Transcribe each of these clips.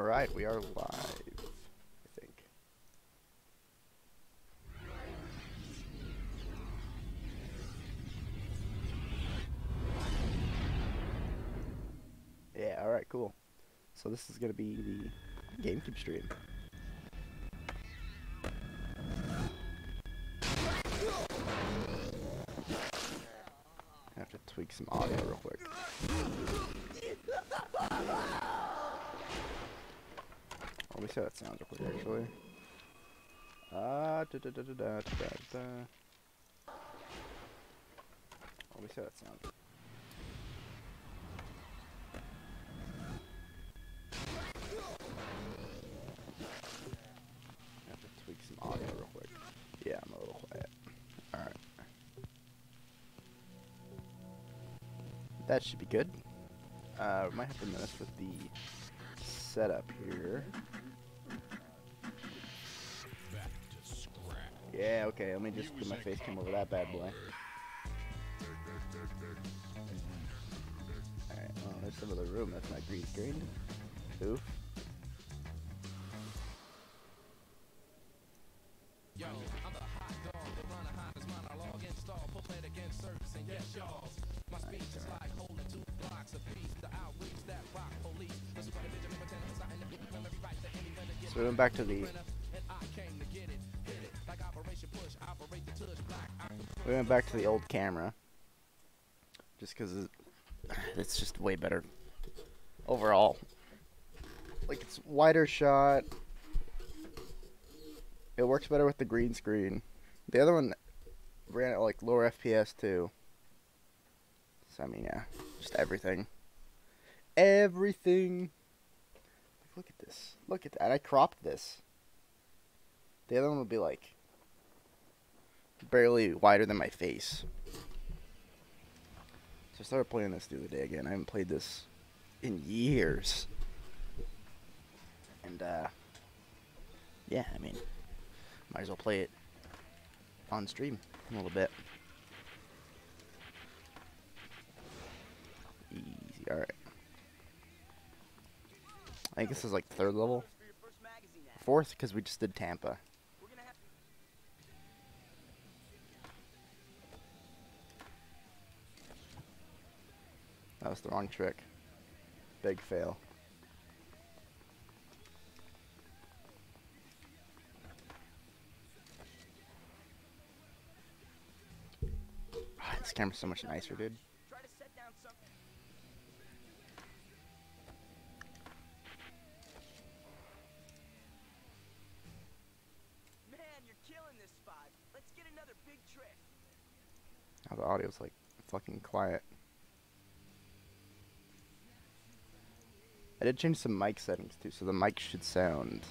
Alright, we are live, I think. Yeah, alright, cool. So this is gonna be the GameCube stream. Me see how that sounds real quick, actually. Uh, da da da da da da da. Let me see how that sounds. Have to tweak some audio real quick. Yeah, I'm a little quiet. Alright. That should be good. Uh, we might have to mess with the setup here. Yeah, okay, let me just put my face cam over that bad boy. Alright, well, there's some other room that's not green screen. Oof. Yo, I'm the hot dog, the runner hottest monologue install, full plate against service, and yes, y'all. My speech is like holding two blocks apiece. The outreach that rock police. The super Benjamin pretending something to give them every right to anyone to get So we went back to the went back to the old camera. Just because it's just way better overall. Like it's wider shot. It works better with the green screen. The other one ran at like lower FPS too. So I mean, yeah, just everything. Everything. Look at this. Look at that. I cropped this. The other one would be like barely wider than my face. So I started playing this the other day again. I haven't played this in years. And uh yeah, I mean might as well play it on stream a little bit. Easy, alright. I think this is like third level. Fourth, because we just did Tampa. That was the wrong trick. Big fail. Ah, This camera's so much nicer, dude. Try to set down some. Man, you're killing this spot. Let's get another big trick. Now the audio's like fucking quiet. I did change some mic settings too, so the mic should sound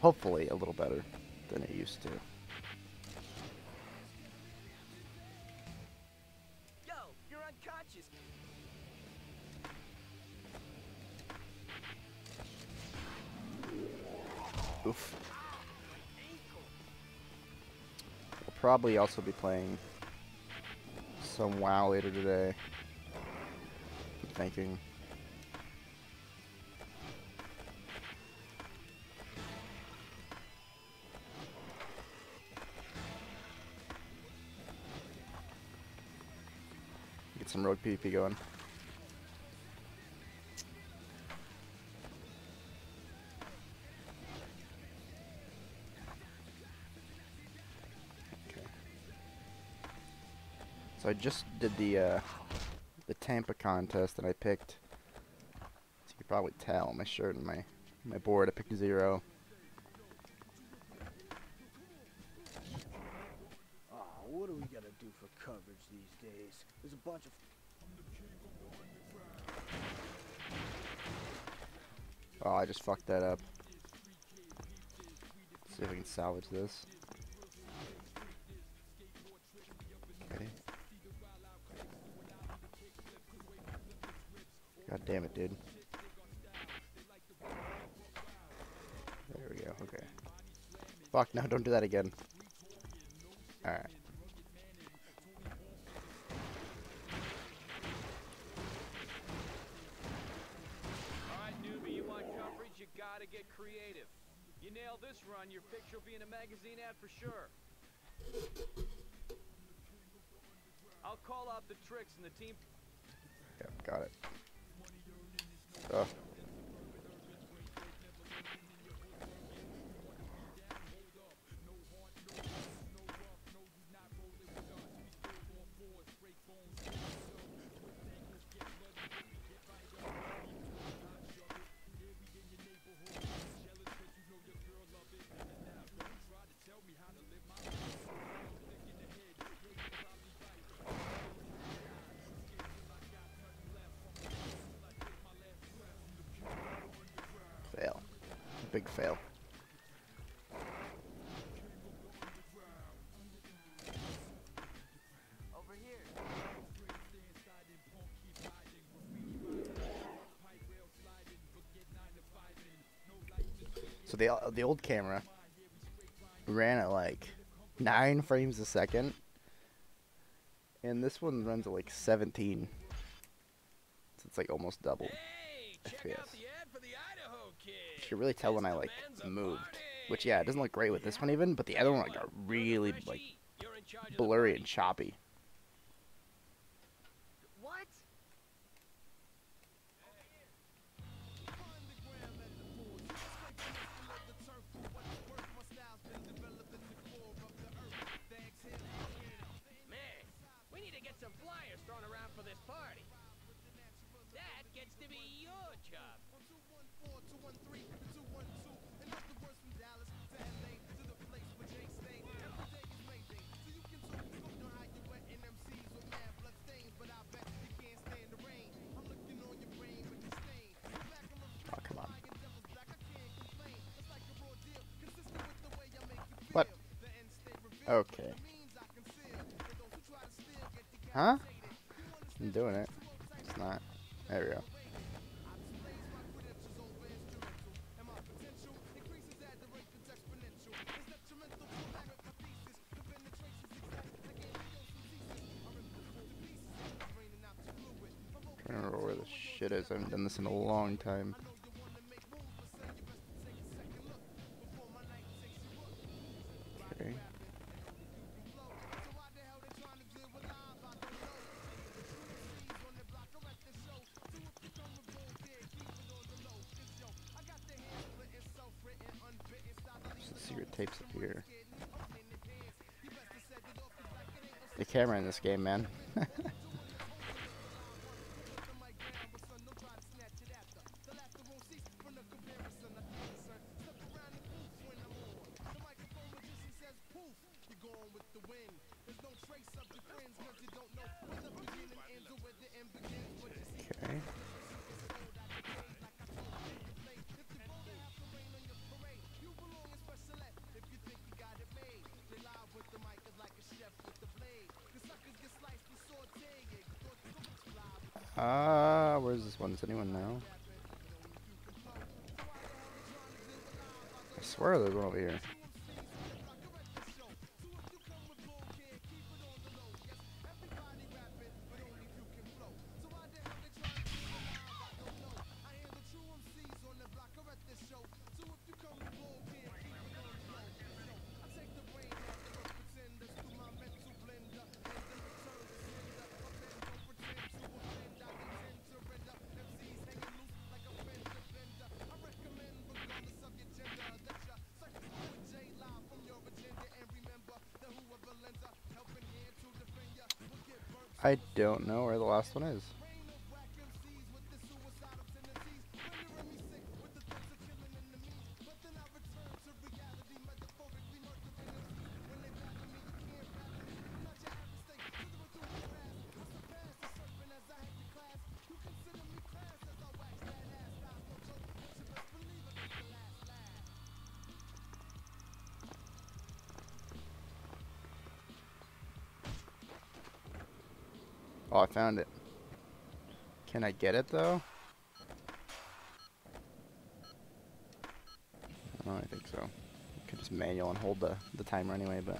hopefully a little better than it used to. Yo, you're unconscious. Oof. We'll probably also be playing some WoW later today. I'm thinking. Some rogue PvP going. So I just did the uh, the Tampa contest, and I picked. As you can probably tell, my shirt and my my board. I picked zero. Aw, what are we gonna do for coverage these days? There's a bunch of Oh, I just fucked that up. see if we can salvage this. Ready? God damn it, dude. There we go, okay. Fuck, no, don't do that again. Alright. All right, newbie, you want coverage? You gotta gotta get creative. You nail this run, your picture will be in a magazine ad for sure. I'll call out the tricks and the team Yeah, got it. Oh. Big fail. So the the old camera ran at like nine frames a second, and this one runs at like 17. So it's like almost double. Hey, FPS. out the ad for the Idaho can really tell when I like moved. Which yeah, it doesn't look great with this one even, but the other one like got really like blurry and choppy. I haven't done this in a long time. Okay. Secret tapes up here. The camera in this game, man. Ah, where's this one? Does anyone know? I swear there's one over here. Don't know where the last one is. Found it. Can I get it though? I don't think so. You could just manual and hold the, the timer anyway, but.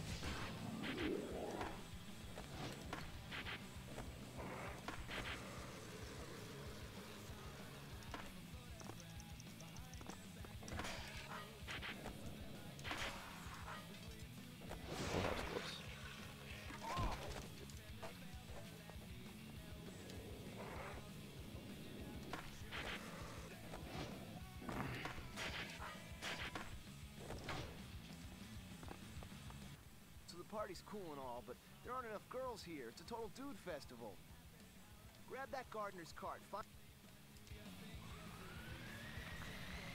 Cool and all, but there aren't enough girls here. It's a total dude festival. Grab that gardener's cart. Find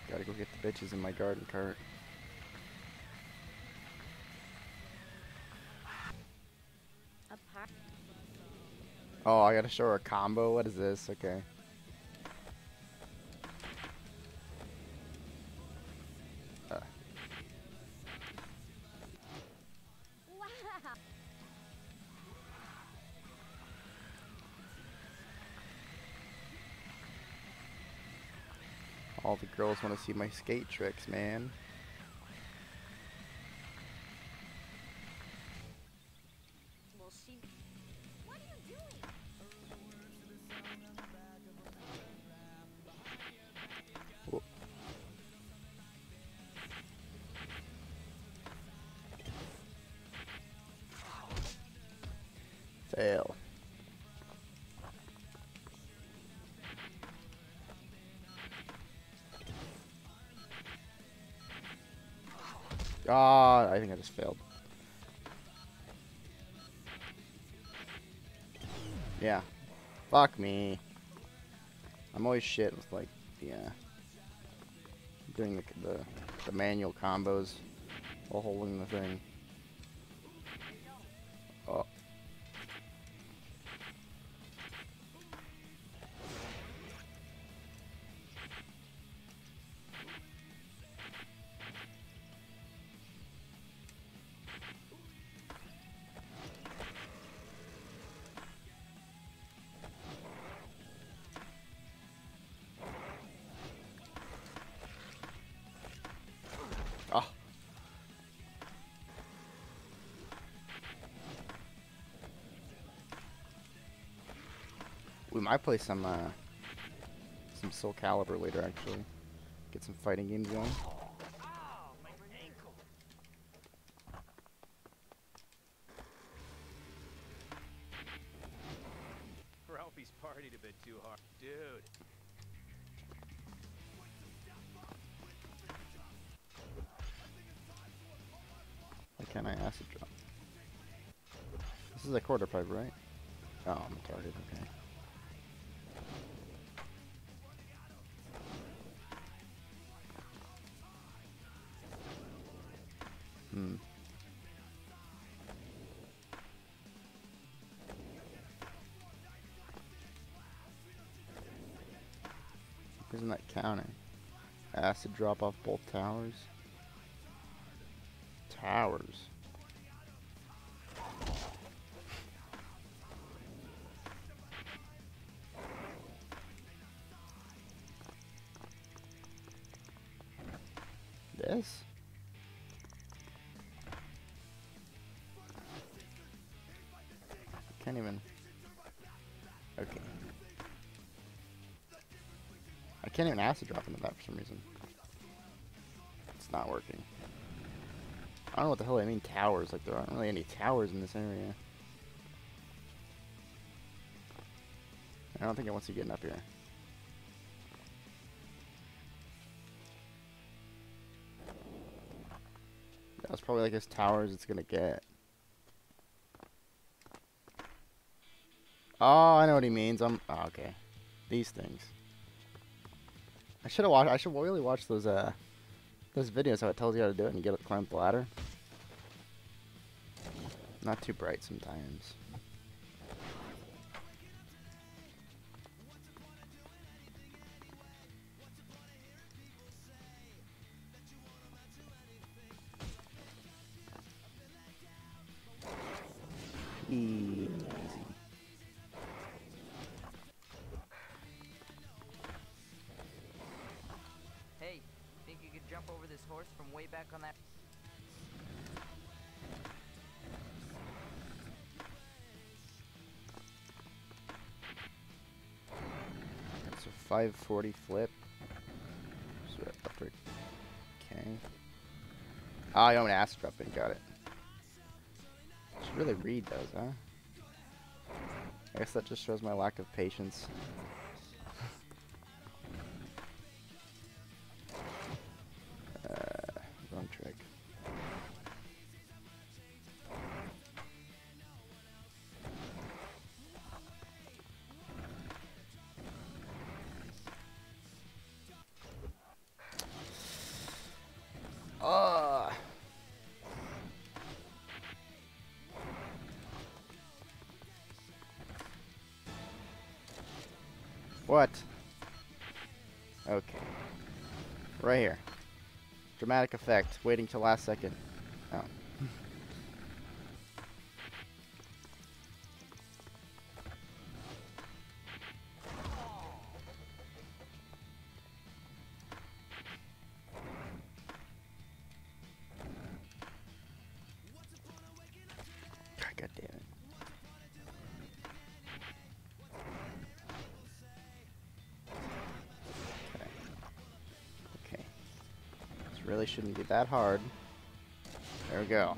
Gotta go get the bitches in my garden cart. Oh, I gotta show her a combo. What is this? Okay. All the girls want to see my skate tricks, man. I think I just failed. Yeah. Fuck me. I'm always shit with like the uh, doing the, the the manual combos while holding the thing. Might play some uh, some Soul Calibur later, actually. Get some fighting games going. Ralphie's partied a bit too hard. Dude. Why can't I acid drop? This is a quarter pipe, right? Oh, I'm retarded, okay. Isn't that counting? Acid drop off both towers? Towers. This? Can't even. Okay. I can't even acid drop into that for some reason. It's not working. I don't know what the hell I mean towers. Like there aren't really any towers in this area. I don't think it wants you getting up here. That's probably like as towers it's gonna get. Oh, I know what he means. I'm oh, okay. These things. I should have watched. I should really watch those uh those videos how it tells you how to do it and get up climb the ladder. Not too bright sometimes. Easy. 540 flip. Okay. Ah, you want me to acid drop? Got it. Should really read those, huh? I guess that just shows my lack of patience. What? Okay. Right here. Dramatic effect. Waiting till last second. Shouldn't be that hard. There we go.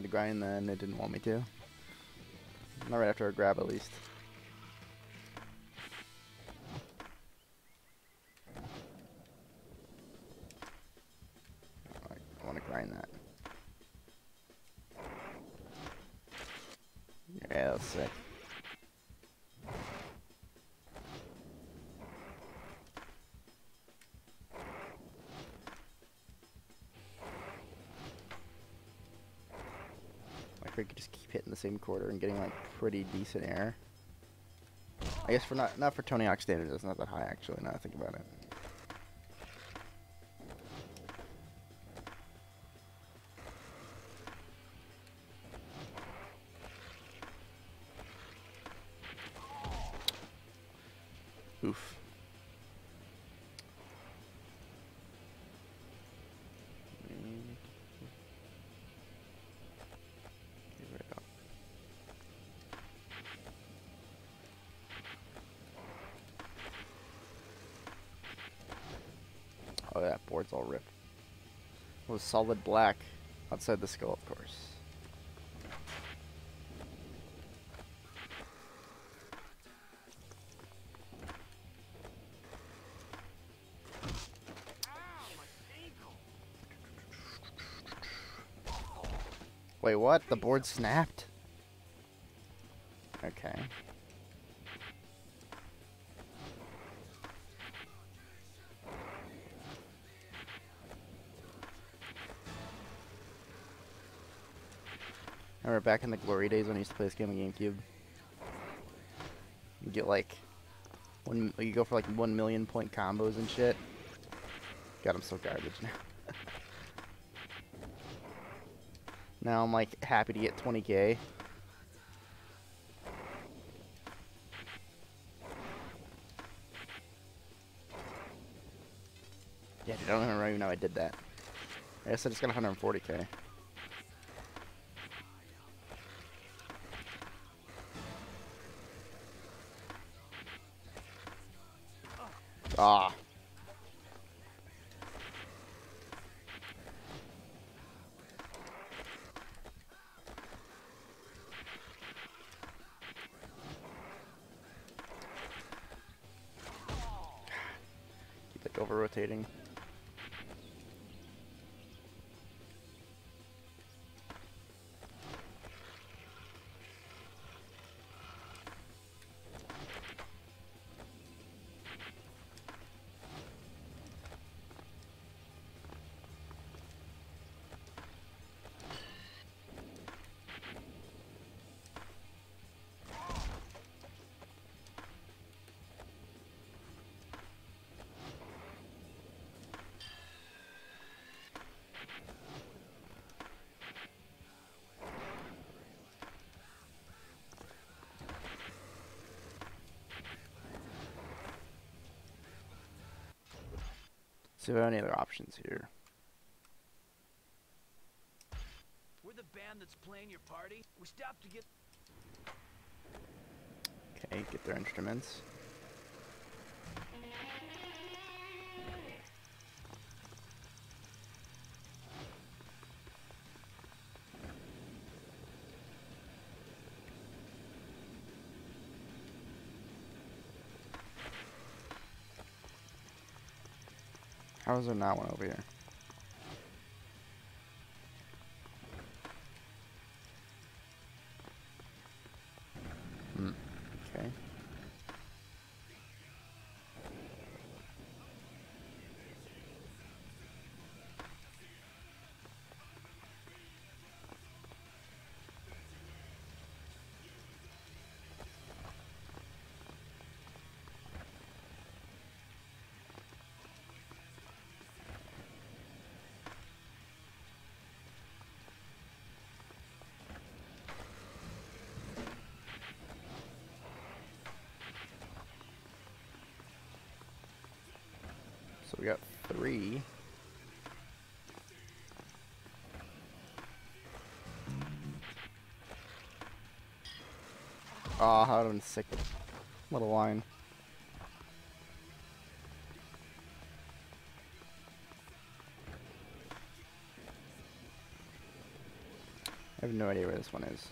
Tried to grind and it didn't want me to. Not right after a grab at least. Same quarter and getting like pretty decent air. I guess for not not for Tony Hawk standards, it's not that high actually. Now I think about it. Was solid black outside the skull, of course. Wait, what? The board snapped? Remember back in the glory days when I used to play this game on GameCube? You get like one. You go for like one million point combos and shit. God, I'm so garbage now. now I'm like happy to get 20k. Yeah, dude, I don't even know I did that. I guess I just got 140k. Ah. Keep it over rotating. See if I have any other options here. We're the band that's playing your party. We stopped to get Okay, get their instruments. How is there not one over here? We got three. Ah, oh, that would have been sick. Little line. I have no idea where this one is.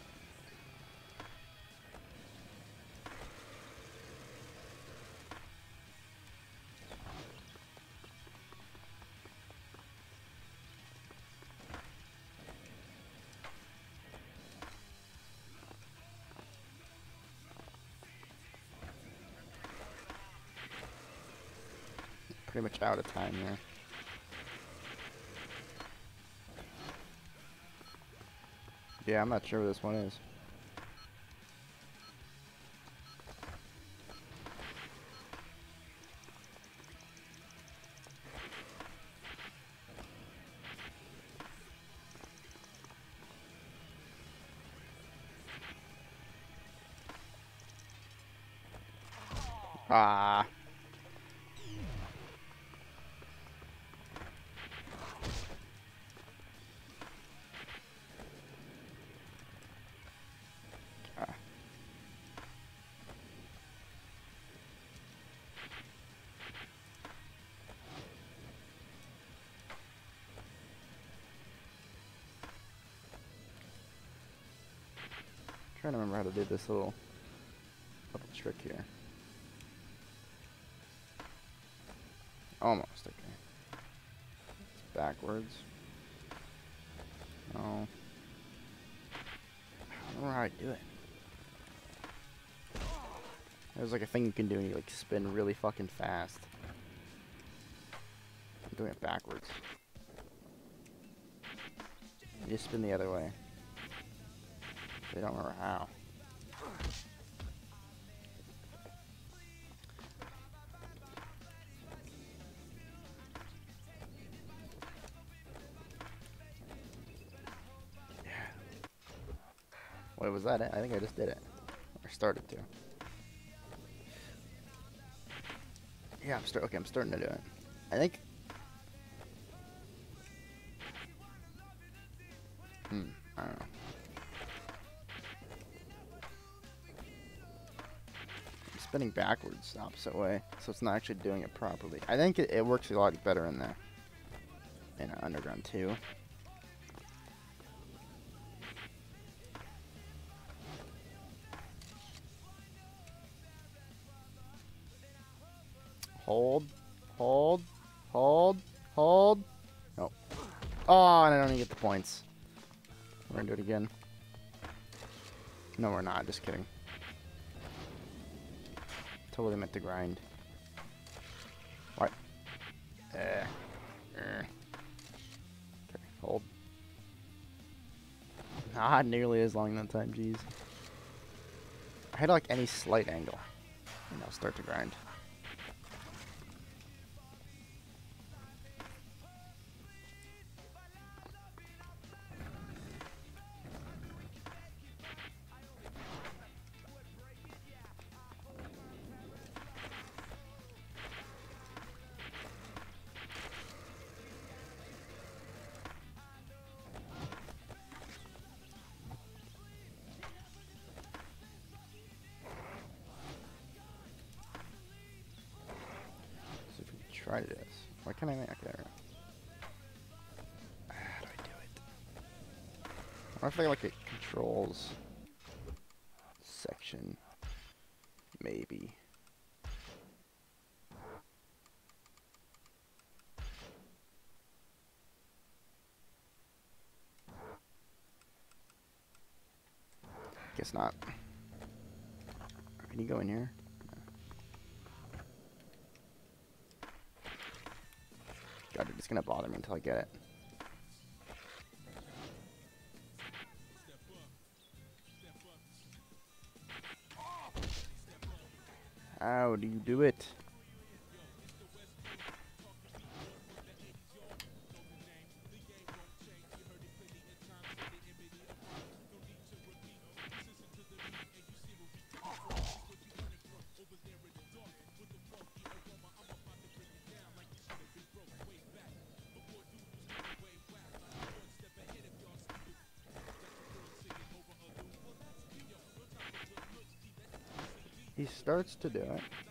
Out of time there. Yeah, I'm not sure where this one is. Trying to remember how to do this little little trick here. Almost okay. It's backwards. Oh. I don't know how to do it. There's like a thing you can do and you like spin really fucking fast. I'm doing it backwards. You just spin the other way. They don't remember how. Wait, was that it? I think I just did it. Or started to. Yeah, I'm start. Okay, I'm starting to do it. I think. Spinning backwards, the opposite way, so it's not actually doing it properly. I think it, it works a lot better in the in Underground 2. Hold, hold, hold, hold. Nope. Oh, and I don't even get the points. We're gonna do it again. No, we're not. Just kidding. Totally meant to grind. What? Eh. Eh. Okay, hold. Not nearly as long that time, jeez. I had like any slight angle. And I'll start to grind. something like it controls section, maybe. Guess not. Can you go in here? No. God, it's gonna bother me until I get it. Do it? He starts to do it.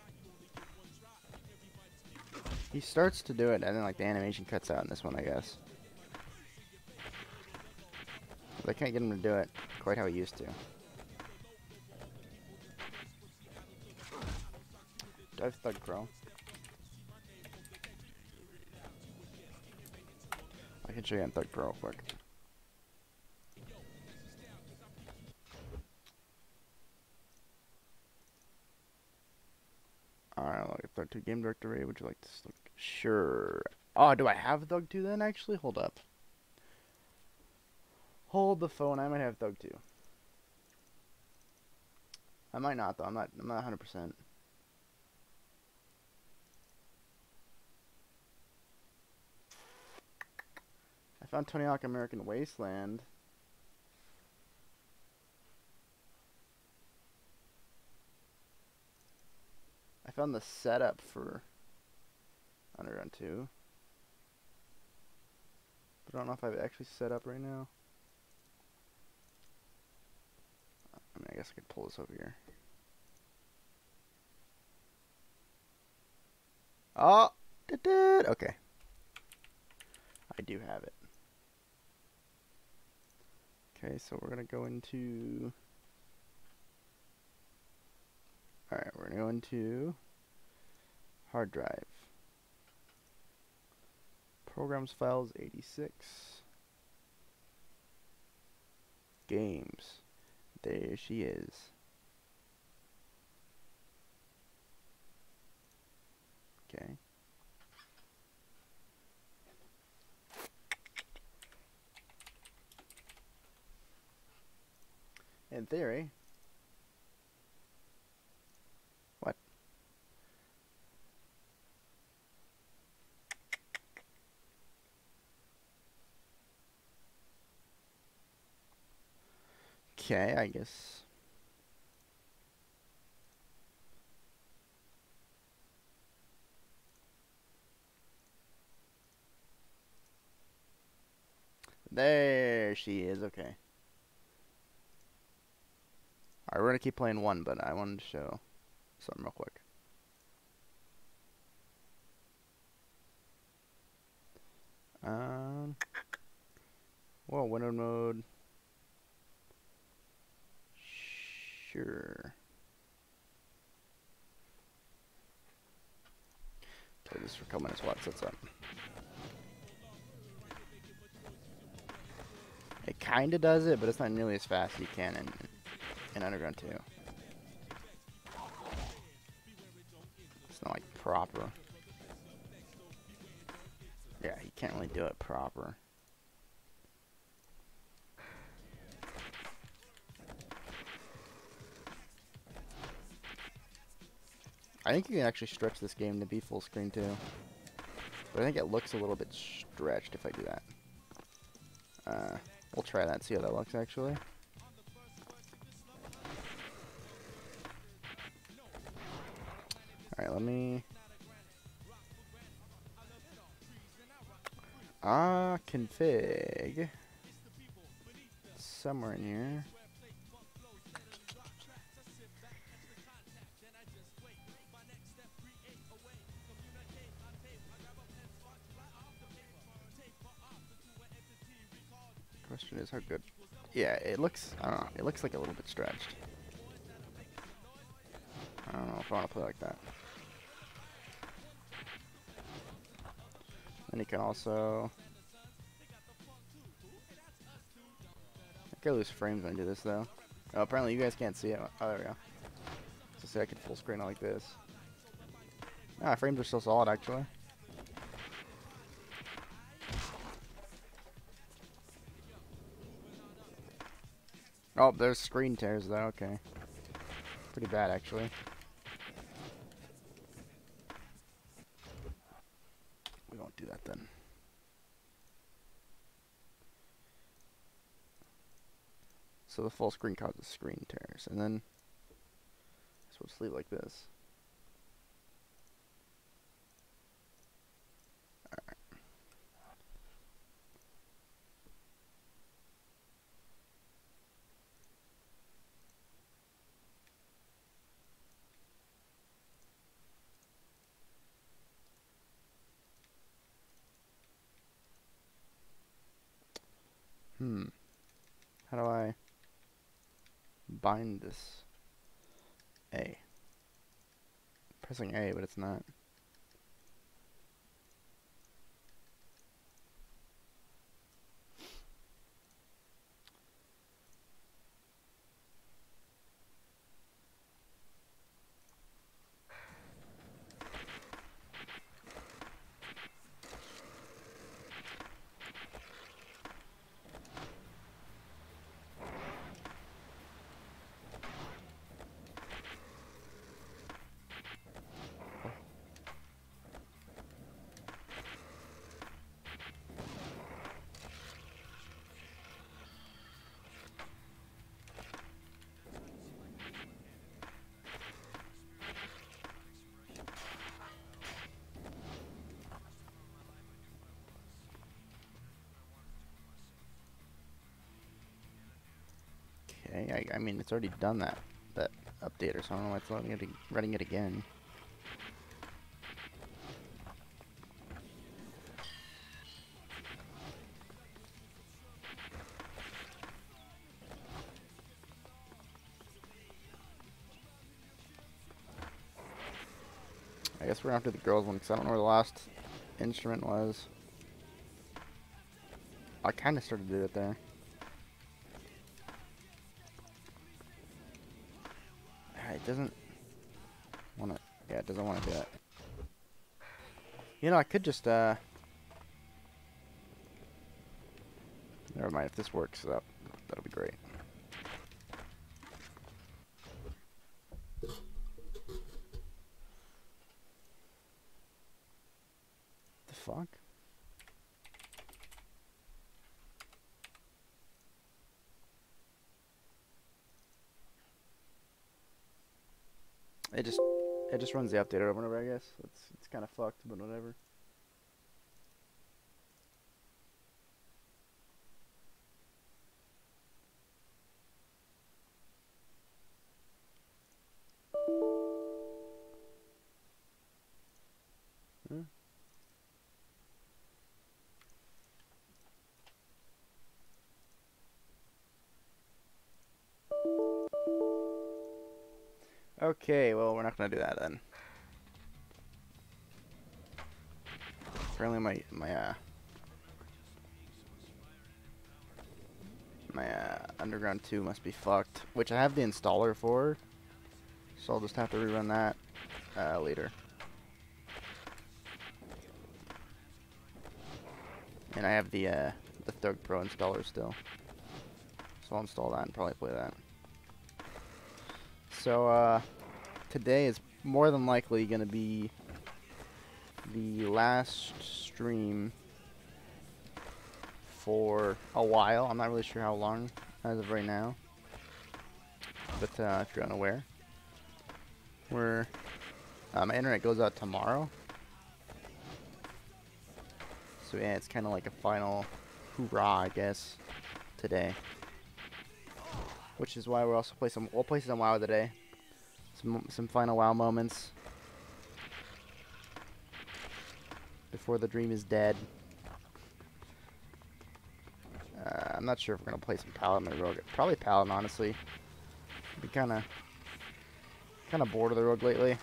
He starts to do it, and then like the animation cuts out in this one, I guess. But I can't get him to do it quite how he used to. Have Thug Pro? I can show you on Thug Pro real quick. Thug 2 game directory. Would you like to look? Sure. Oh, do I have Thug 2 then, actually? Hold up. Hold the phone. I might have Thug 2. I might not, though. I'm not, I'm not 100%. I found Tony Hawk American Wasteland. Found the setup for Underground 2. But I don't know if I've actually set up right now. I mean, I guess I could pull this over here. Oh! did it. Okay. I do have it. Okay, so we're going to go into... Alright, we're going to go into hard drive. Programs files 86. Games. There she is. Okay. In theory, what? Okay, I guess. There she is, okay. Alright, we're gonna keep playing one, but I wanted to show something real quick. Um, well, window mode. Sure. Play this for a couple minutes it sets up. It kinda does it, but it's not nearly as fast as you can in, in Underground 2. It's not like proper. Yeah, you can't really do it proper. I think you can actually stretch this game to be full screen too. But I think it looks a little bit stretched if I do that. Uh, we'll try that, see how that looks actually. Alright, let me... Ah, config. Somewhere in here. Question is how good. Yeah, it looks. I don't know. It looks like a little bit stretched. I don't know if I want to play like that. And you can also. I I lose frames when I do this though. Oh, apparently you guys can't see it. Oh, there we go. So say I could full screen it like this. Ah, frames are still solid actually. Oh, there's screen tears though. Okay, pretty bad actually. We won't do that then. So the full screen causes screen tears, and then so let's leave like this. Bind this A? Pressing A, but it's not. Okay, I, I mean it's already done that that updater, so I don't know why it's letting it, running it again. I guess we're do the girls one because I don't know where the last instrument was. I kind of started to do it there. You know, I could just. uh... Never mind. If this works, that that'll be great. The fuck? It just it just runs the update or whatever. I guess it's it's kind of fucked, but whatever. Okay, well, we're not gonna do that then. Apparently, my my uh my uh, underground two must be fucked, which I have the installer for, so I'll just have to rerun that uh, later. And I have the uh, the Thug Pro installer still, so I'll install that and probably play that. So, uh, today is more than likely going to be the last stream for a while. I'm not really sure how long as of right now. But uh, if you're unaware, we're, uh, my internet goes out tomorrow. So yeah, it's kind of like a final hoorah, I guess, today which is why we're also play some. We'll play some WoW today. Some some final WoW moments before the dream is dead. Uh, I'm not sure if we're gonna play some Paladin or Rogue. Probably Paladin, honestly. Be kind of kind of bored of the Rogue lately.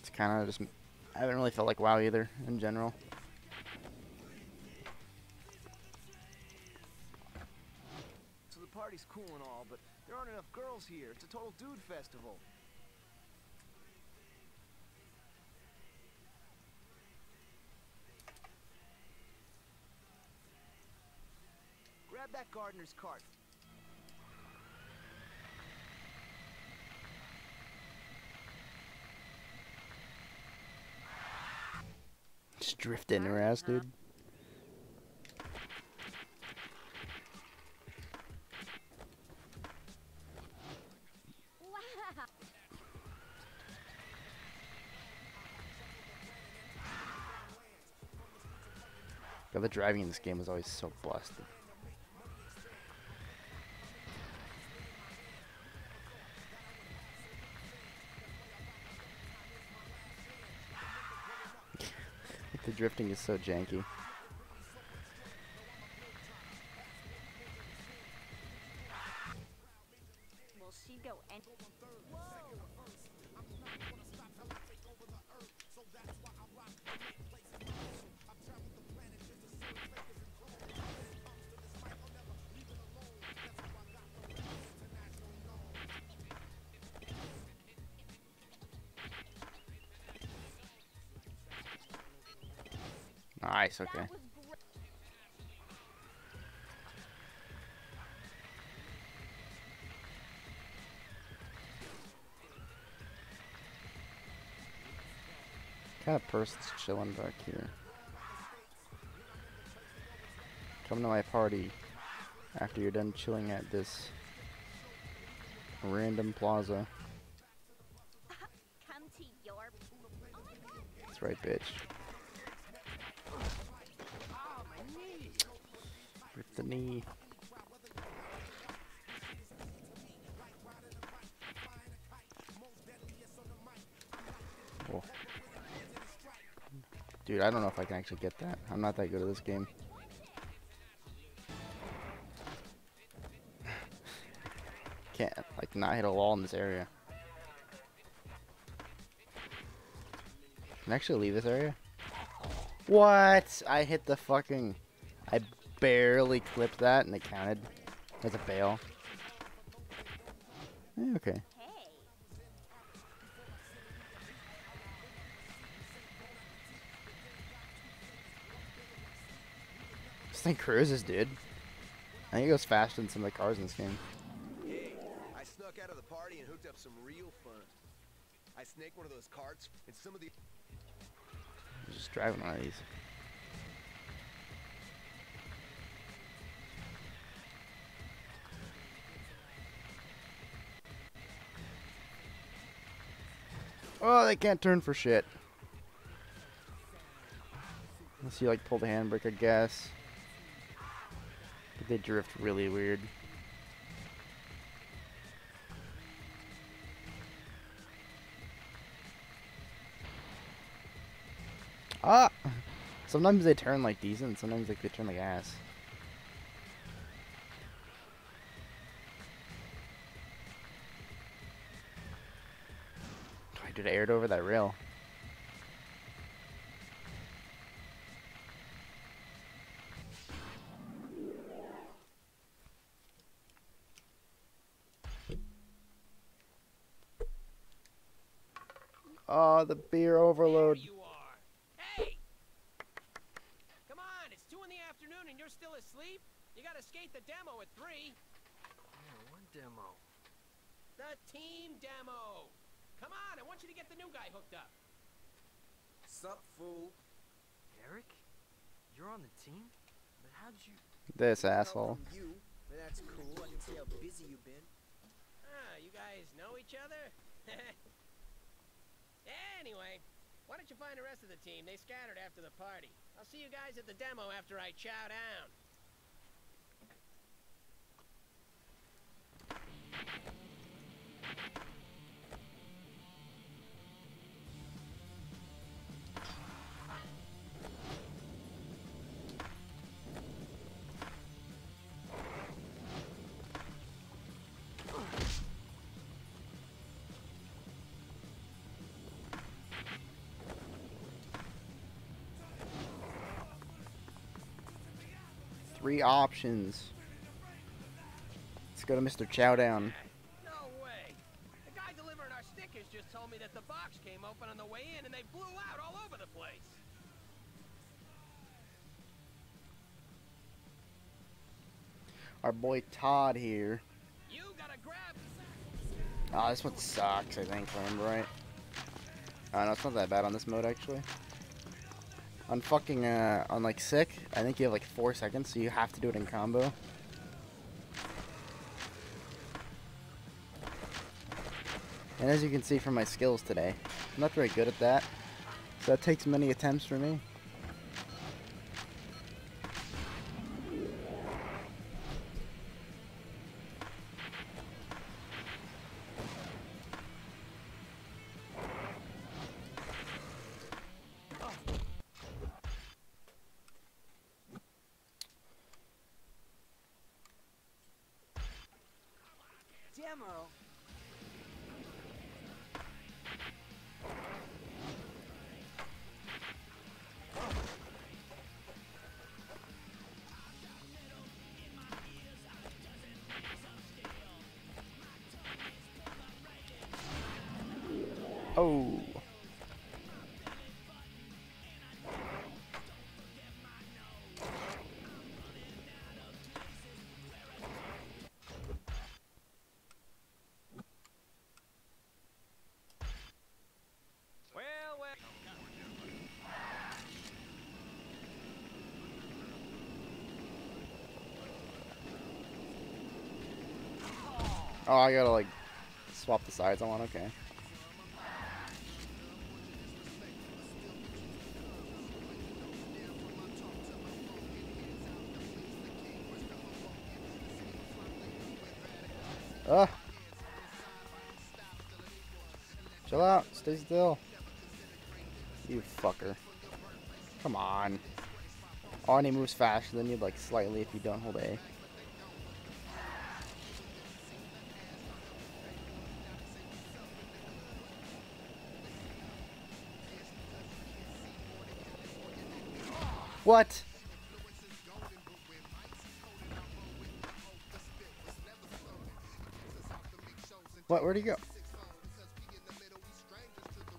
It's kind of just. I haven't really felt like WoW either in general. So the party's cool and all, but There aren't enough girls here. It's a total dude festival. Gardener's cart. Just drifting her ass, dude. Wow. God, the driving in this game is always so busted. the drifting is so janky. Okay. Kind of person's chilling back here? Come to my party after you're done chilling at this random plaza. Uh-huh. Come to your. Oh my god. That's right, bitch. I don't know if I can actually get that. I'm not that good at this game. Can't, like, not hit a wall in this area. Can I actually leave this area? What? I hit the fucking... I barely clipped that and it counted as a fail. Eh, okay. This thing cruises, dude. I think it goes faster than some of the cars in this game. Hey, I snuck out of the party and hooked up some real fun. I snaked one of those carts, and some of the Just driving one of these. Oh, they can't turn for shit. Unless you like pull the handbrake, I guess. They drift really weird. Ah! Sometimes they turn like decent, sometimes like they turn like ass. I did aired over that rail. Oh, the beer overload. There you are. Hey! Come on, it's 2 in the afternoon and you're still asleep? You gotta skate the demo at 3. Yeah, what demo? The team demo. Come on, I want you to get the new guy hooked up. sup fool. Eric? You're on the team? But how'd you... This asshole. You, that's cool. I can see how busy you've been. Ah, you guys know each other? anyway, why don't you find the rest of the team? They scattered after the party. I'll see you guys at the demo after I chow down. Three options. Let's go to Mr. Chowdown. No way. The guy delivering our stickers just told me that the box came open on the way in and they blew out all over the place. Our boy Todd here. You gotta grab. Oh, this one sucks, I think, if I remember right. Oh, no, it's not that bad on this mode, actually. On fucking, uh, on, like, sick, I think you have, like, four seconds, so you have to do it in combo. And as you can see from my skills today, I'm not very good at that. So that takes many attempts for me. Oh, I gotta, like, swap the sides I want, okay. Ah. Chill out. Stay still. You fucker. Come on. He moves faster than you, like, slightly if you don't hold A. What? What? Where'd he go?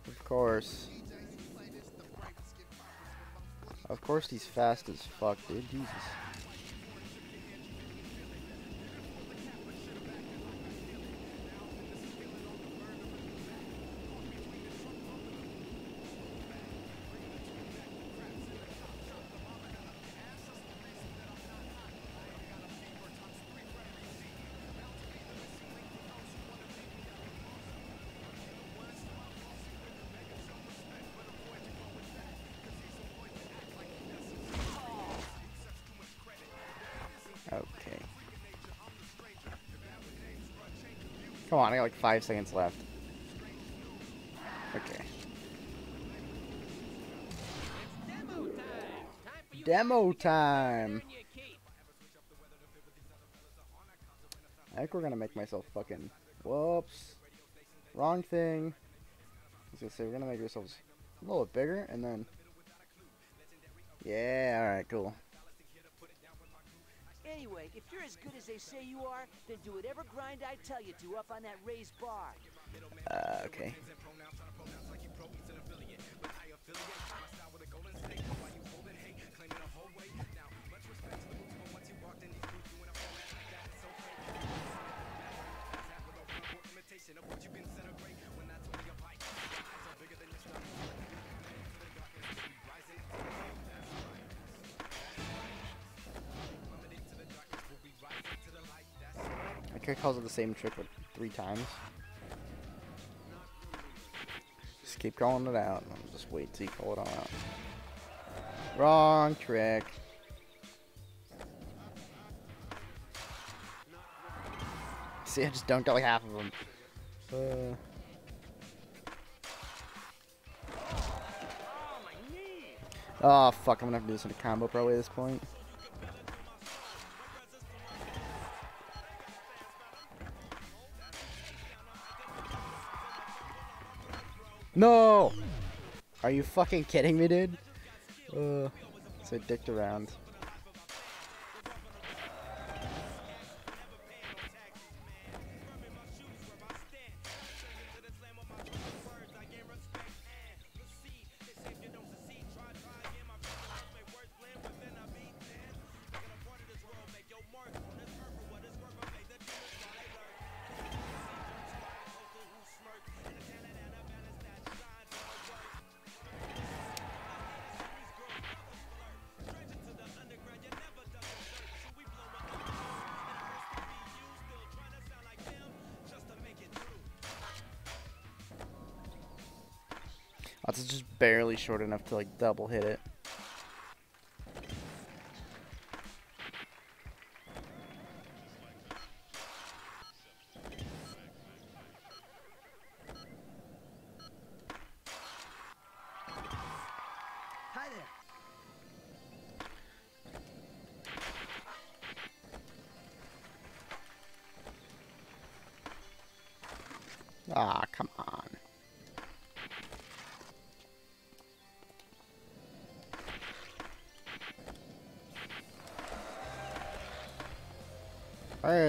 Of course. Of course he's fast as fuck, dude. Jesus. Come on, I got like five seconds left. Okay. Demo time. I think we're gonna make myself fucking. Whoops. Wrong thing. I was gonna say we're gonna make ourselves a little bit bigger and then. Yeah, alright, cool. Anyway, if you're as good as they say you are, then do whatever grind I tell you to up on that raised bar. Uh, okay. Could calls it the same trick like three times. Just keep calling it out. Just wait till you call it out. Wrong trick. See, I just dunked out like half of them. Uh, oh, fuck. I'm gonna have to do this in a combo probably at this point. No! Are you fucking kidding me, dude? Uh, so dicked around. That's just barely short enough to like double hit it.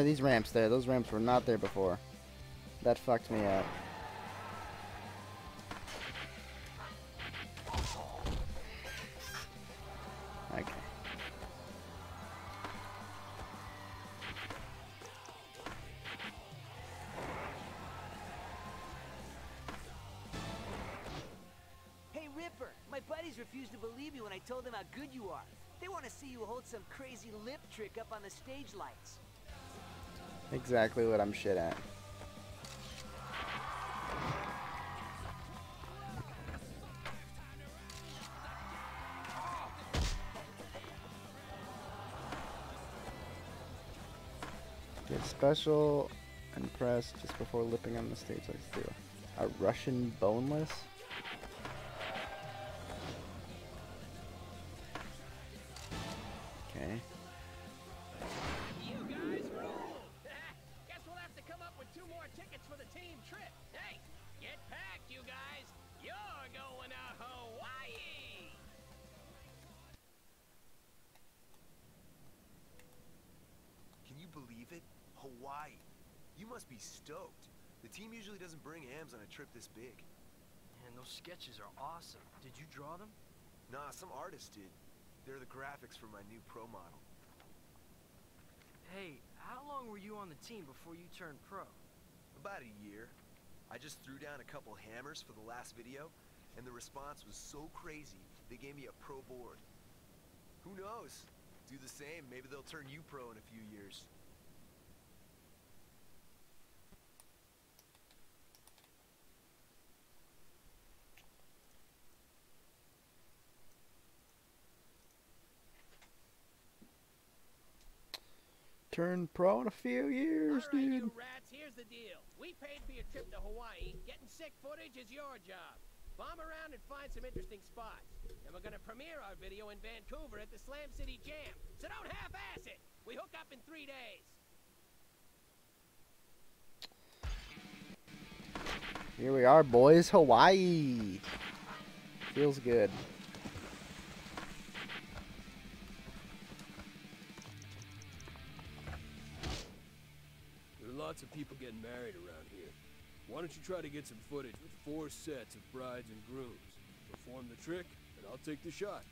These ramps there? Those ramps were not there before. That fucked me up. Okay. Hey, Ripper, my buddies refused to believe me when I told them how good you are. They want to see you hold some crazy lip trick up on the stage lights. Exactly what I'm shit at. Get special and press just before lipping on the stage like steel. A Russian boneless? On a trip this big. Man, those sketches are awesome. Did you draw them? Nah, some artist did. They're the graphics for my new pro model. Hey, how long were you on the team before you turned pro? About a year. I just threw down a couple hammers for the last video, and the response was so crazy, they gave me a pro board. Who knows? Do the same, maybe they'll turn you pro in a few years. Turn pro in a few years, right, dude. rats, here's the deal. We paid for your trip to Hawaii. Getting sick footage is your job. Bomb around and find some interesting spots. And we're gonna premiere our video in Vancouver at the Slam City Jam. So don't half-ass it. We hook up in three days. Here we are, boys. Hawaii. Feels good. Lots of people getting married around here. Why don't you try to get some footage with four sets of brides and grooms? Perform the trick, and I'll take the shot.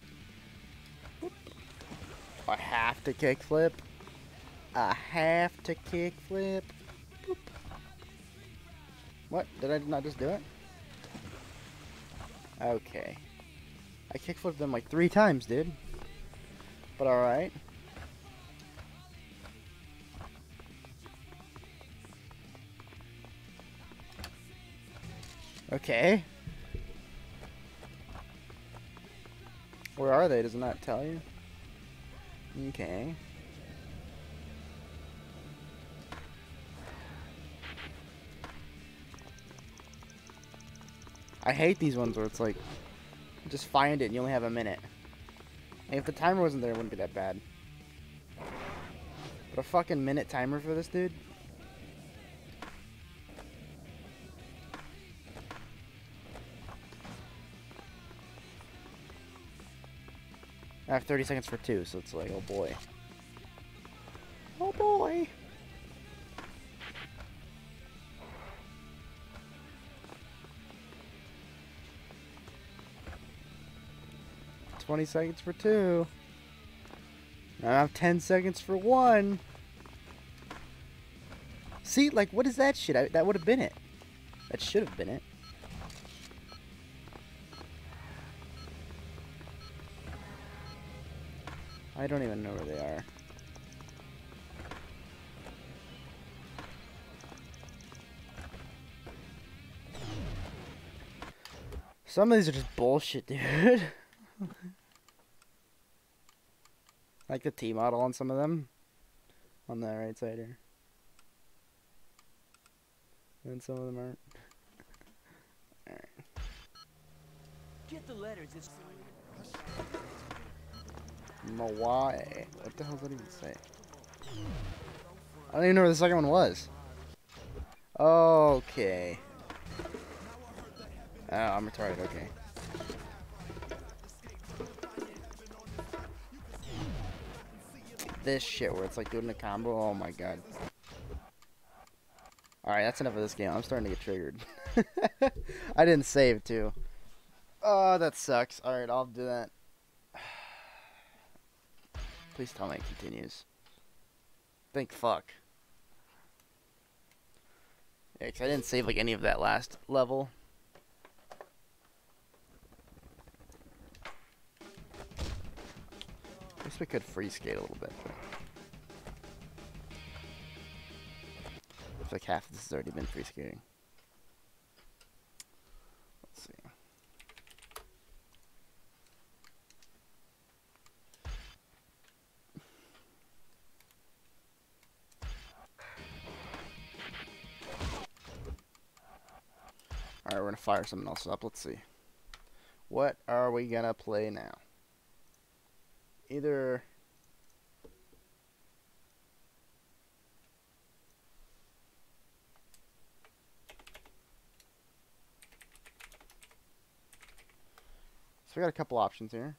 I have to kickflip. I have to kickflip. What? Did I not just do it? Okay. I kickflipped them like three times, dude. But alright. Okay. Where are they? Does it not tell you? Okay. I hate these ones where it's like, just find it and you only have a minute. If the timer wasn't there, it wouldn't be that bad. But a fucking minute timer for this dude? I have 30 seconds for two, so it's like, oh boy. Oh boy. Twenty seconds for two. Now I have ten seconds for one. See, like, what is that shit? I, that would have been it. That should have been it. I don't even know where they are. Some of these are just bullshit, dude. like the T model on some of them. On the right side here. And some of them aren't. Get the letters. It's Mawai. What the hell does that even say? I don't even know where the second one was. Okay. Oh, I'm retarded, okay. This shit where it's like doing a combo, oh my god. Alright, that's enough of this game. I'm starting to get triggered. I didn't save too. Oh, that sucks. Alright, I'll do that. Please tell me it continues. Thank fuck. Yeah, 'cause I didn't save like any of that last level. I guess we could free skate a little bit. But Looks like half of this has already been free skating. Fire something else up. Let's see. What are we gonna play now? Either. So we got a couple options here.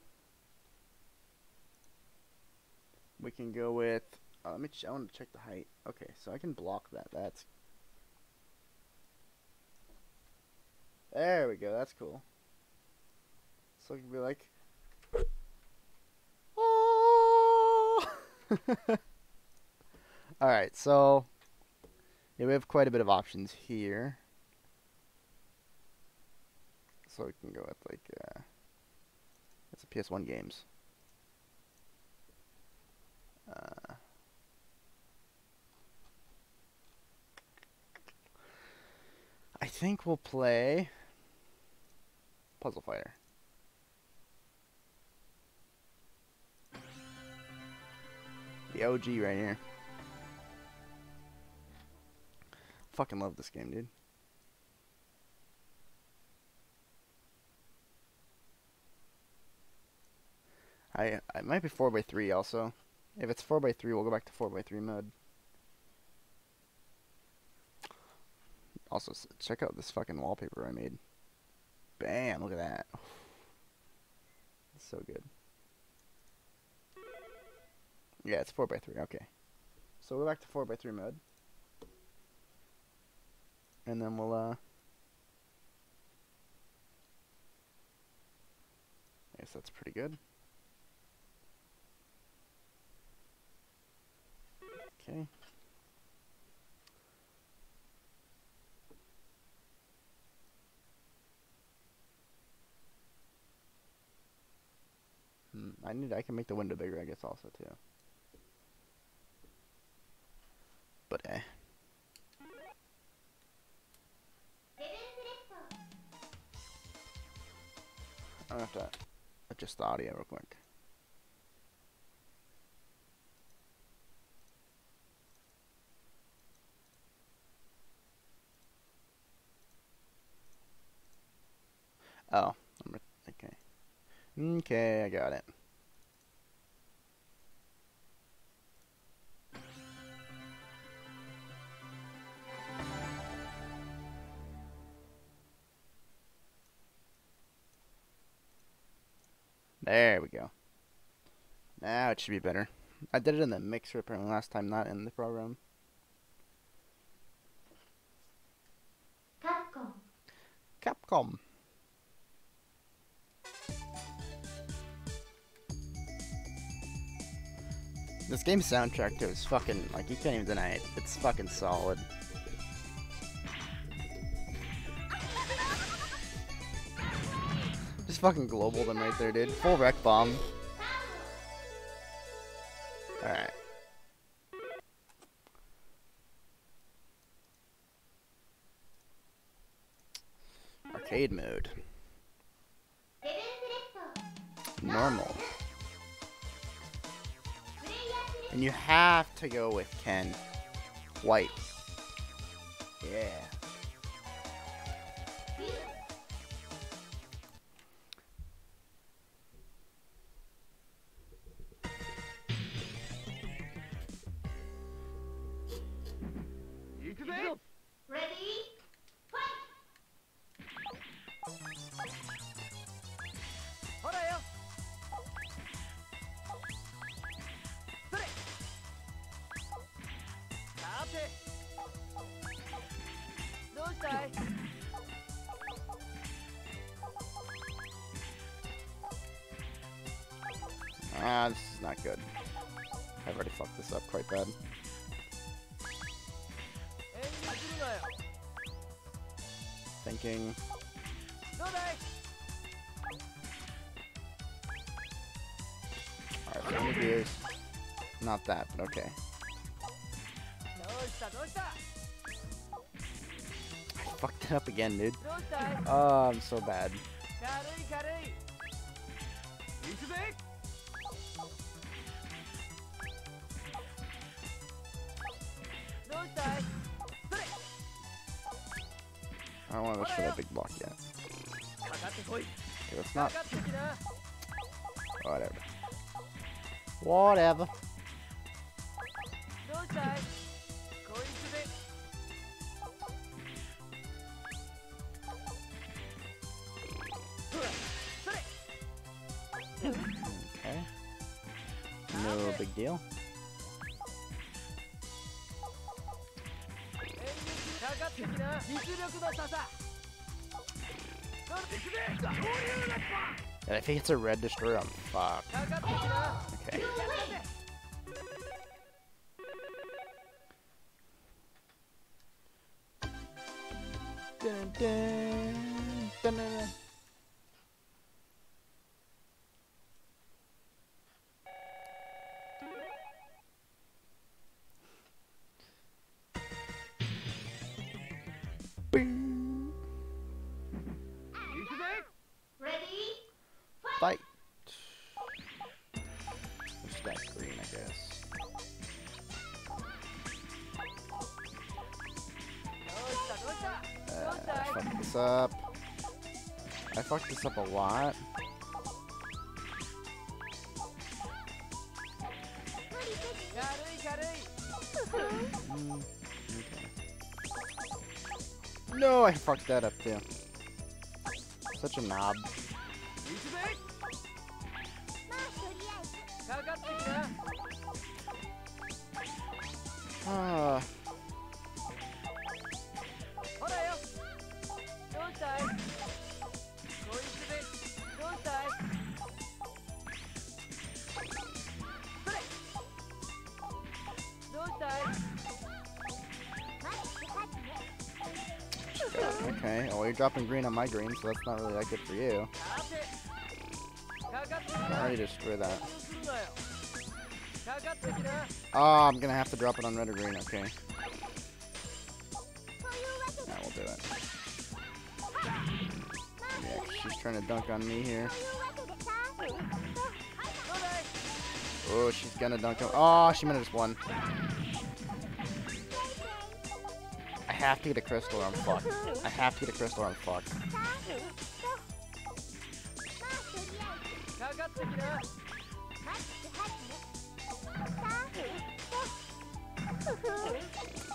We can go with. Uh, let me. I want to check the height. Okay, so I can block that. That's There we go. That's cool. So it can be like. Oh! All right. So yeah, we have quite a bit of options here. So we can go with like. Uh, it's a PS1 games. Uh, I think we'll play Puzzle Fighter. The OG right here. Fucking love this game, dude. I I might be four by three also. If it's four by three, we'll go back to four by three mode. Also, check out this fucking wallpaper I made. Bam! Look at that. It's so good. Yeah, it's four by three. Okay. So we're back to four by three mode, and then we'll uh. I guess that's pretty good. Okay. I need. I can make the window bigger. I guess also too. But eh. I have to adjust the audio real quick. Oh. Okay, I got it. There we go. Now it should be better. I did it in the mixer apparently last time, not in the program. Capcom. Capcom. This game's soundtrack too is fucking like you can't even deny it. It's fucking solid. Just fucking global them right there, dude. Full wreck bomb. Alright. Arcade mode. normal. And you have to go with Ken. White. Yeah. Ah, this is not good. I've already fucked this up quite bad. Thinking. Alright, gears. Not that, but okay. I fucked it up again, dude. Oh, I'm so bad. Block yet. Okay, let's not. Whatever. Whatever. He hits a red destroyer, I'm fucked. Fucked that up too. Such a knob. Okay, well you're dropping green on my green, so that's not really that good for you. I already destroy that. Oh, I'm gonna have to drop it on red or green, okay. Yeah, we'll do it. Yeah, she's trying to dunk on me here. Oh, she's gonna dunk him. Oh, she might have just won. Have to get a crystal or I'm fucked. I have to get a crystal or I'm fucked.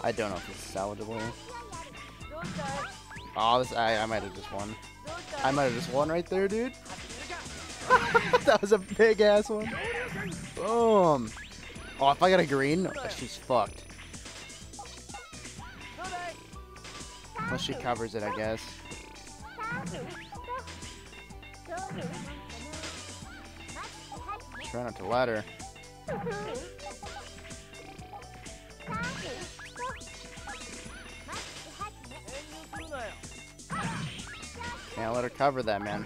I don't know if is salvageable. Oh, this I, I might have just won. I might have just won right there, dude. that was a big ass one. Boom. Oh, if I got a green, she's fucked. Unless she covers it, I guess. Try not to let her. Can't let her cover that, man.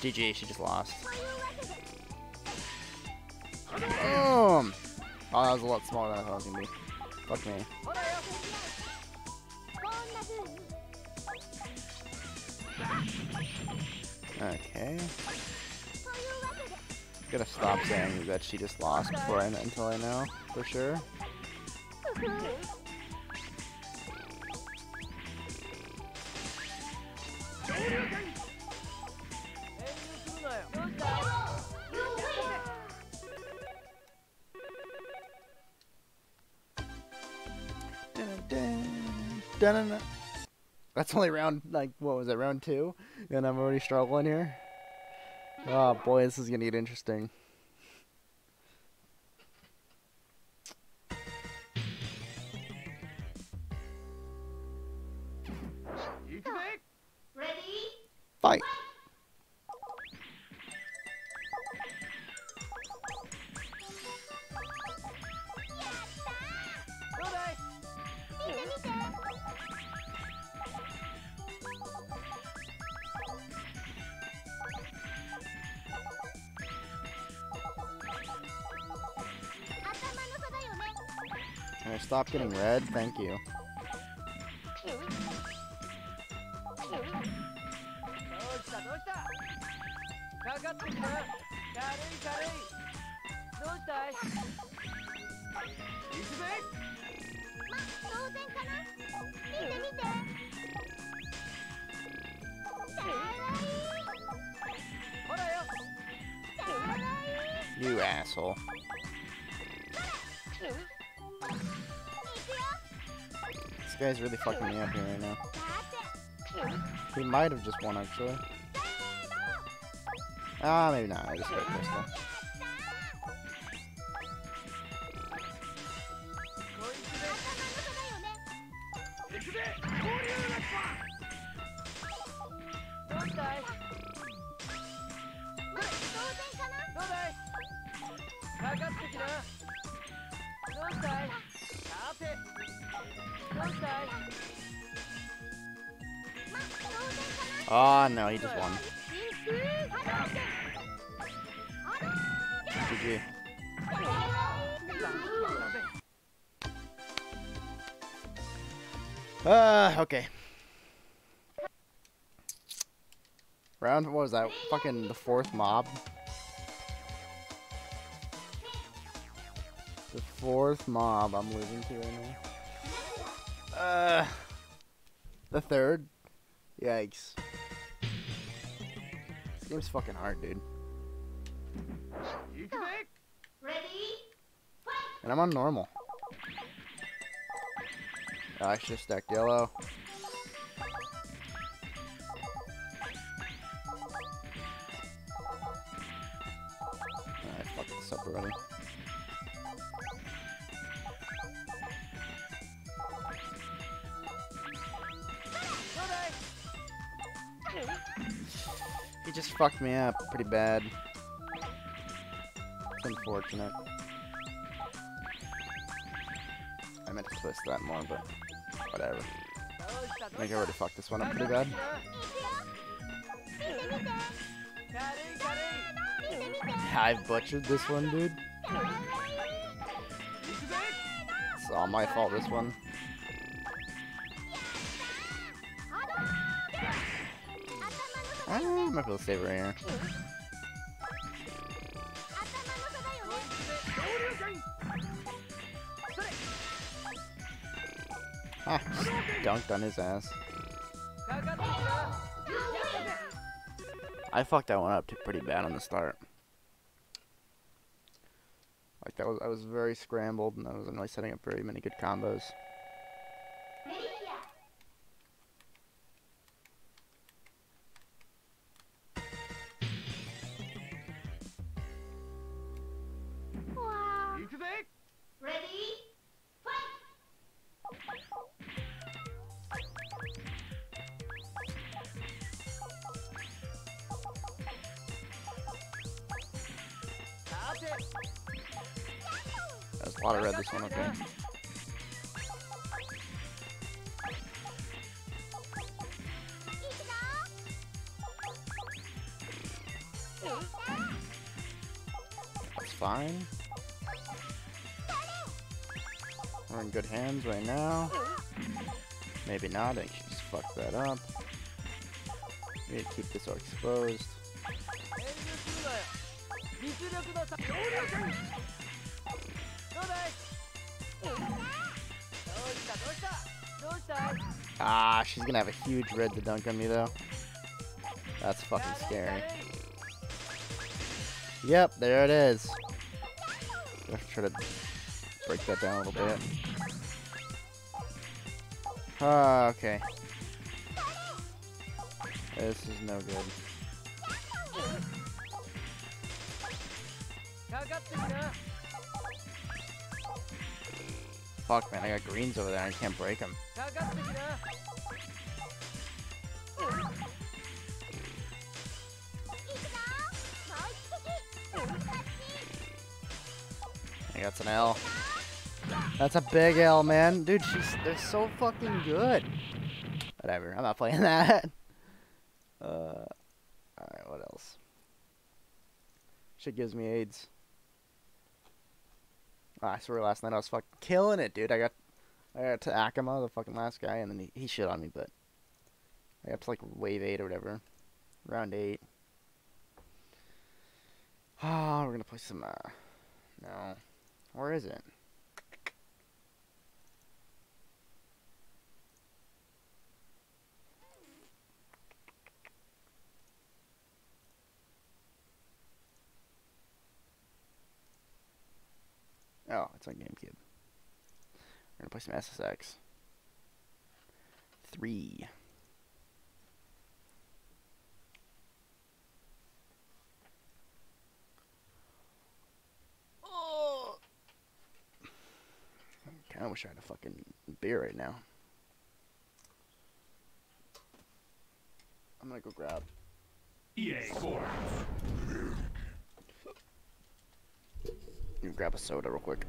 GG, she just lost. Boom! Oh, that was a lot smaller than I thought it was gonna be. Fuck me. Okay. Gotta stop saying that she just lost before I until I know for sure. Dun-dun-dun. That's only round like what was it round two, and I'm already struggling here. Oh boy, this is gonna get interesting. Ready? Fight. Can I stop getting red? Thank you. You asshole. This guy's really fucking me up here right now. He might have just won, actually. Ah, maybe not. I just. Oh no, he just won. GG. Uh, ah, okay. Round, what was that? Fucking the fourth mob? The fourth mob I'm losing to right now. Uh, the third? Yikes game's fucking hard, dude. Ready? And I'm on normal. Oh, I should have stacked yellow. Alright, fuck this up already. just fucked me up pretty bad. It's unfortunate. I meant to twist that more, but whatever. I think I already fucked this one up pretty bad. I've butchered this one, dude. It's all my fault, this one. Ah, I'm not gonna save right here. Ah, dunked on his ass. I fucked that one up pretty bad on the start. Like that was, I was very scrambled, and I was only setting up very many good combos. good hands right now. Maybe not, I should just fuck that up. We need to keep this all exposed. Ah, she's gonna have a huge red to dunk on me though. That's fucking scary. Yep, there it is. Let's try to break that down a little bit. Oh, okay. This is no good. Fuck, man, I got greens over there I can't break them. I got an L. That's a big L, man. Dude, she's they're so fucking good. Whatever, I'm not playing that. Uh, alright, what else? Shit gives me AIDS. Ah, I swear last night I was fucking killing it, dude. I got, I got to Akuma, the fucking last guy, and then he, he shit on me, but I got to like wave 8 or whatever. Round 8. Ah, we're gonna play some, uh, no. Where is it? Oh, it's on GameCube. We're gonna play some SSX. Three. Oh. Kinda wish I had a fucking beer right now. I'm gonna go grab. EA Sports. Grab a soda real quick.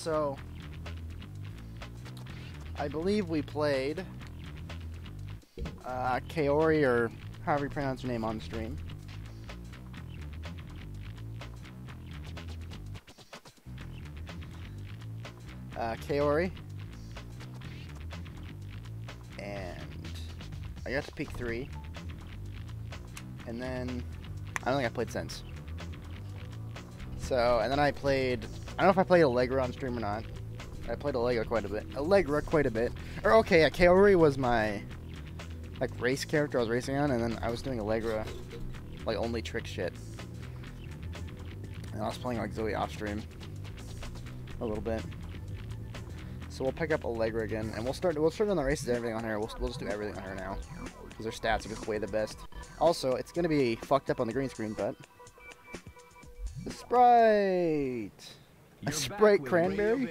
So, I believe we played uh, Kaori, or however you pronounce her name on stream. Uh, Kaori. And I got to peak three. And then I don't think I played since. So, and then I played. I don't know if I played Allegra on stream or not. I played Allegra quite a bit. Allegra quite a bit. Or okay, yeah, Kaori was my like race character I was racing on, and then I was doing Allegra like only trick shit. And I was playing like Zoe off stream a little bit. So we'll pick up Allegra again, and we'll start. We'll start on the races and everything on her. We'll, we'll just do everything on her now, because her stats are just way the best. Also, it's gonna be fucked up on the green screen, but the Sprite, a You're Sprite back with cranberry.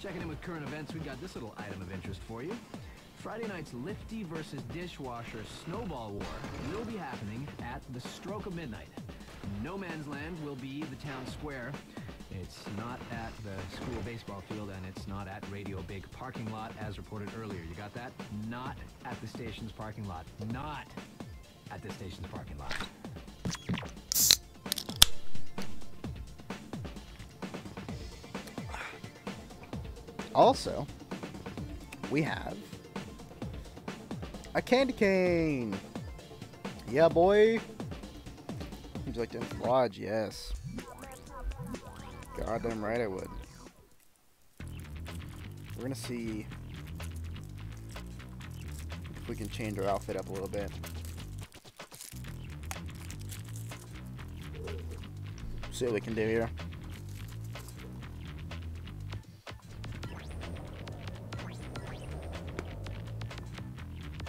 Checking in with current events, we've got this little item of interest for you. Friday night's Lifty versus Dishwasher Snowball War will be happening at the stroke of midnight. No Man's Land will be the town square. It's not at the school baseball field and it's not at Radio Big parking lot as reported earlier. You got that? Not at the station's parking lot. Not at the station's parking lot. Also, we have a candy cane. Yeah, boy. You like enter lodge? Yes. Goddamn right I would. We're gonna see if we can change our outfit up a little bit. See what we can do here.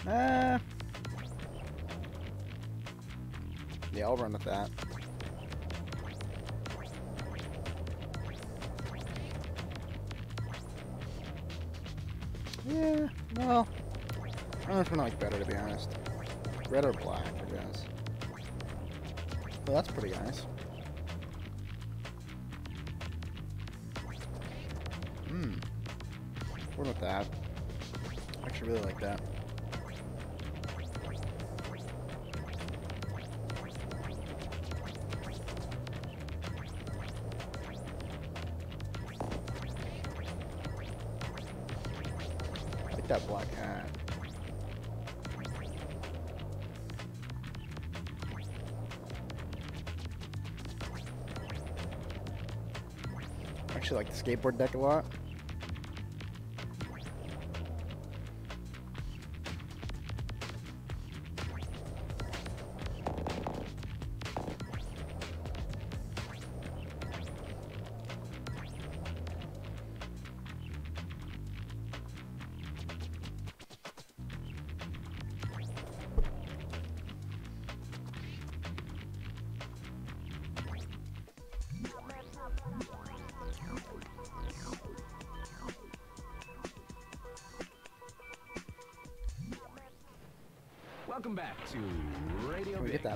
Uh, yeah, I'll run with that. Yeah, well, I don't know if I like better to be honest. Red or black, I guess. Well, that's pretty nice. Hmm. What with that? I actually really like that. That black hat. I actually like the skateboard deck a lot.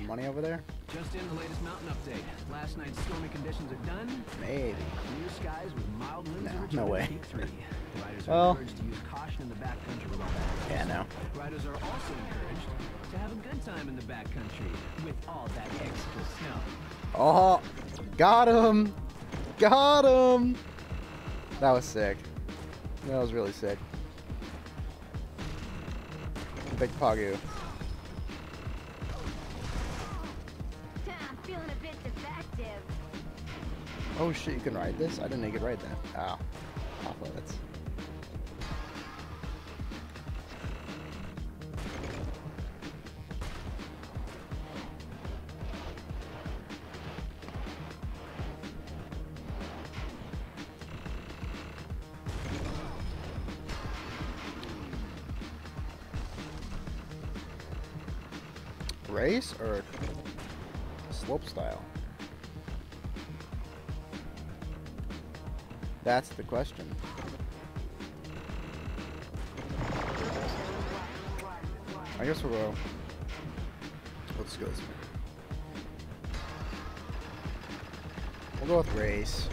Money over there? Just in the latest mountain update. Last night's stormy conditions are done. Maybe. Clear skies with mild winds No, no way. Peak 3. Riders are Well- encouraged to use caution in the backcountry with all that. Yeah, no. Riders are also encouraged to have a good time in the backcountry with all that extra snow. Oh, got him! Got him! That was sick. That was really sick. Big Pagu. Oh shit, you can ride this? I didn't know you could ride that. Oh. Off limits. Question. I guess we'll go. Let's go this way. We'll go with race.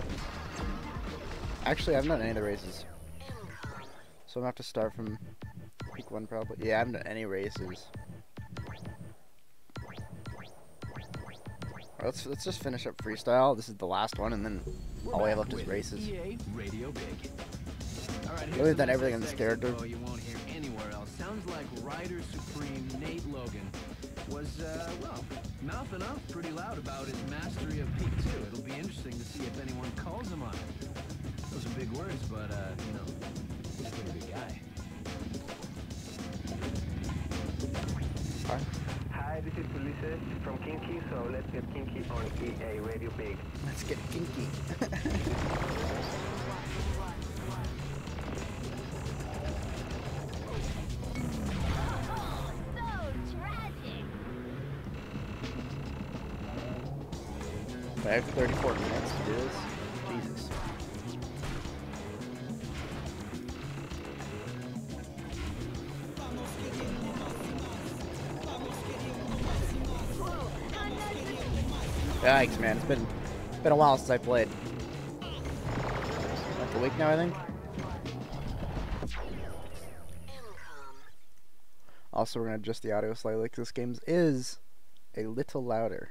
Actually, I haven't done any of the races. So I'm gonna have to start from peak one probably. Yeah, I haven't done any races. Let's let's just finish up freestyle. This is the last one, and then We're all we have left is races. EA Radio Big. All right, Really done everything in this character. You won't hear anywhere else. Sounds like Rider Supreme Nate Logan was, uh, well, mouthing off pretty loud about his mastery of Peak 2. It'll be interesting to see if anyone calls him on it. Those are big words, but, uh, you know, he's a pretty big guy. Hi, this is Ulises. from Kinky, so let's get Kinky on EA Radio Big. Let's get kinky. man! It's been been a while since I played. Like a week now, I think. Also, we're gonna adjust the audio slightly because this game is a little louder.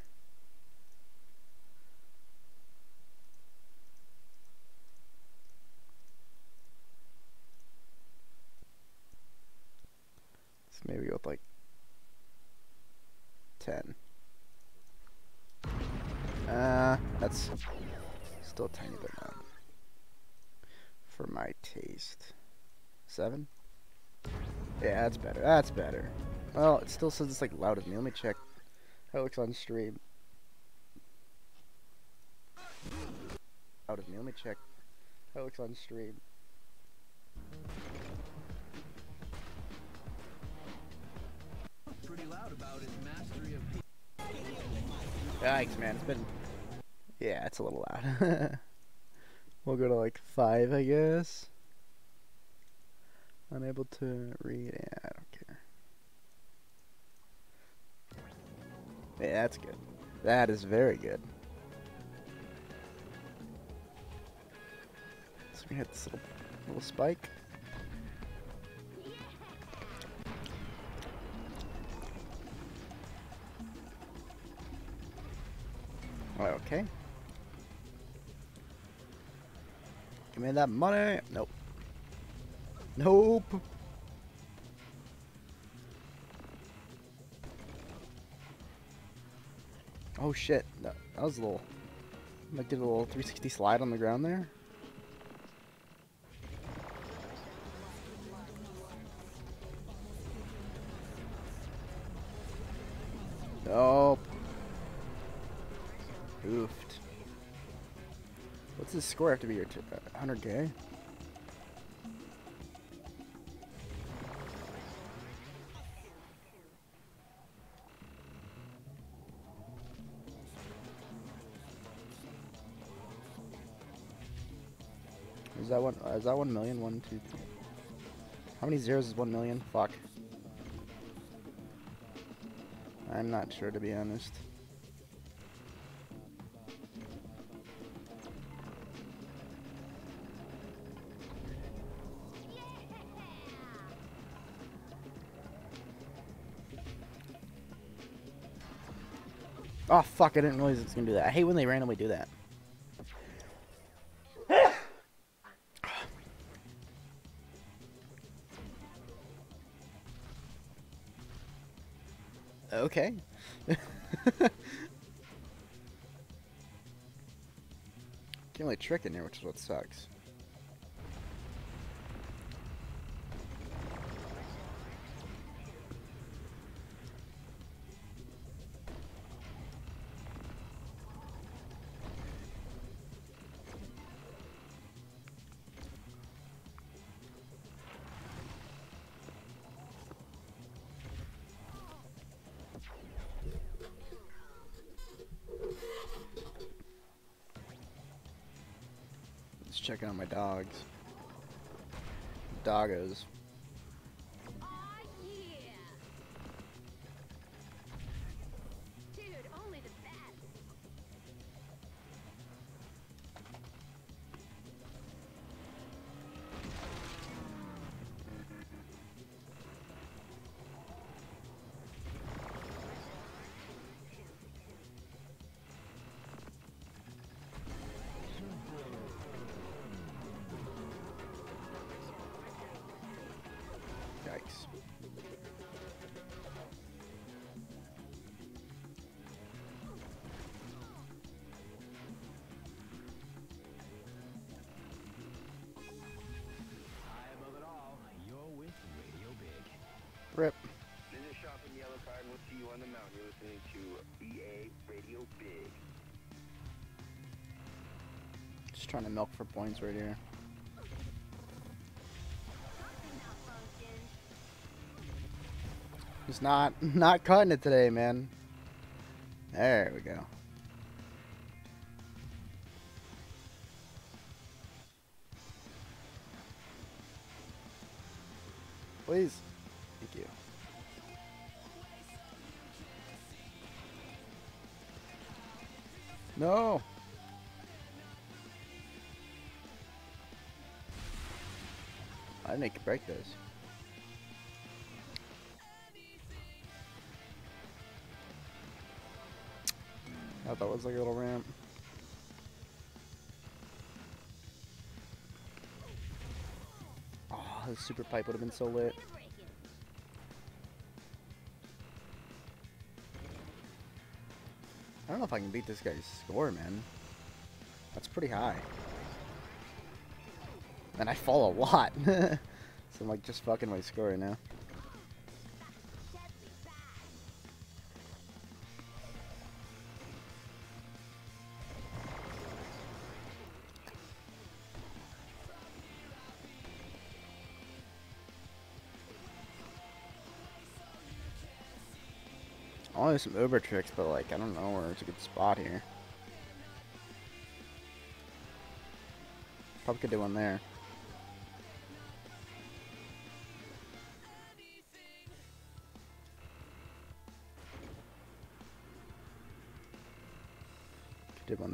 So maybe go with like 10. Uh, that's still a tiny bit loud. For my taste. 7? Yeah, that's better. That's better. Well, it still says it's like loud as me. Let me check how it looks on stream. Loud as me. Let me check how it looks on stream. Pretty loud about his mastery of Yikes, man. It's been. Yeah, it's a little loud. we'll go to like 5, I guess. Unable to read. Yeah, I don't care. Yeah, that's good. That is very good. So we hit this little, little spike. Okay. Give me that money. Nope. Nope. Oh shit. That, that was a little. Like did a little 360 slide on the ground there. Nope. Oofed. What's his score have to be? Uh, 100k? Is that one? Uh, is one million? One, two, three. How many zeros is one million? Fuck. I'm not sure to be honest. Oh fuck, I didn't realize it was gonna do that. I hate when they randomly do that. Okay. Can't really trick in here, which is what sucks. Checking on my dogs. Doggos. Trying to milk for points right here. Just not not cutting it today, man. There we go. Please. Thank you. No. I didn't make break this. I thought that was like a little ramp. Oh, the super pipe would have been so lit. I don't know if I can beat this guy's score, man. That's pretty high. And I fall a lot. so I'm like just fucking my score right now. I want to some Uber tricks, but like, I don't know where it's a good spot here. Probably could do one there.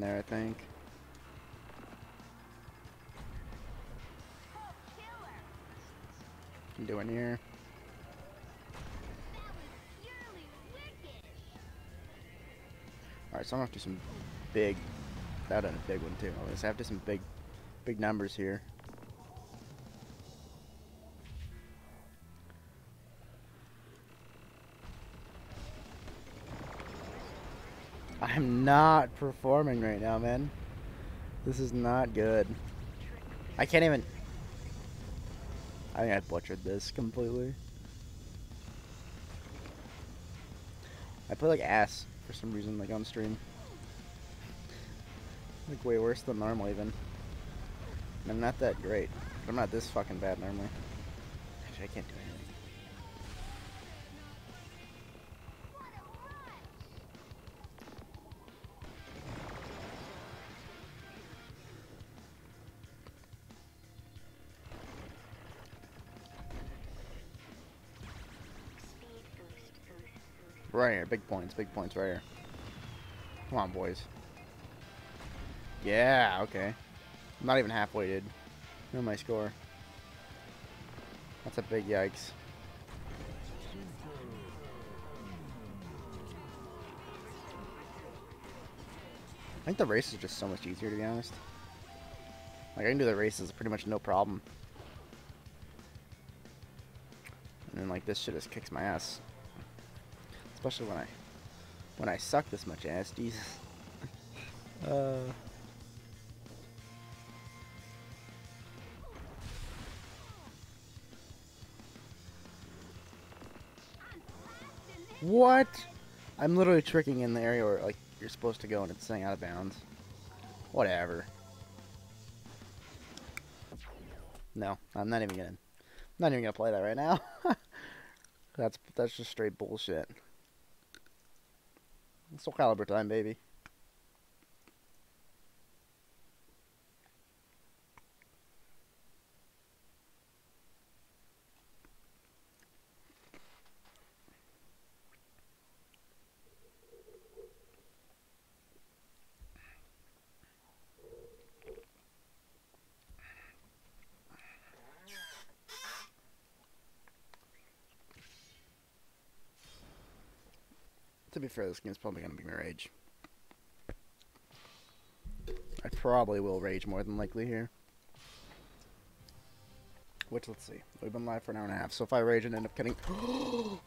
There, I think. Can do one here. Alright, so I'm gonna have to do some big that and a big one too. Let's have to do some big big numbers here. I'm not performing right now, man. This is not good. I can't even... I think I butchered this completely. I play like ass for some reason, like on stream. Like way worse than normal even. I'm not that great. I'm not this fucking bad normally. Actually, I can't do anything. Right here, big points, big points right here. Come on, boys. Yeah, okay. I'm not even halfway, dude. Know my score. That's a big yikes. I think the race is just so much easier, to be honest. Like, I can do the races pretty much no problem. And then, like, this shit just kicks my ass. Especially when I, when I suck this much ass, Jesus. uh... What? I'm literally tricking in the area where like you're supposed to go and it's saying out of bounds. Whatever. No, I'm not even gonna I'm not even gonna play that right now. that's that's just straight bullshit. Soul Calibur time, baby. Fair, this game's probably gonna be my rage. I probably will rage more than likely here. Which, let's see. We've been live for an hour and a half, so if I rage and end up getting...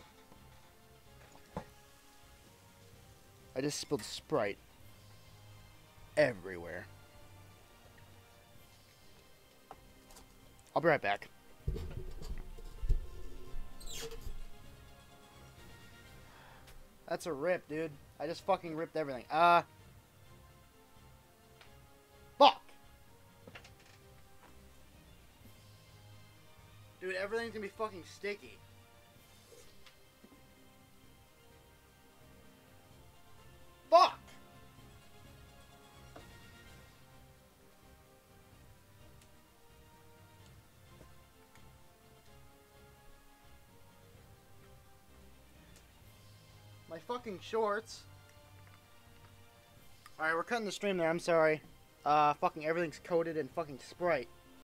I just spilled Sprite everywhere. I'll be right back. That's a rip, dude. I just fucking ripped everything. Uh. Fuck! Dude, everything's gonna be fucking sticky. Fucking shorts. Alright, we're cutting the stream there. I'm sorry. Uh, fucking everything's coated in fucking Sprite.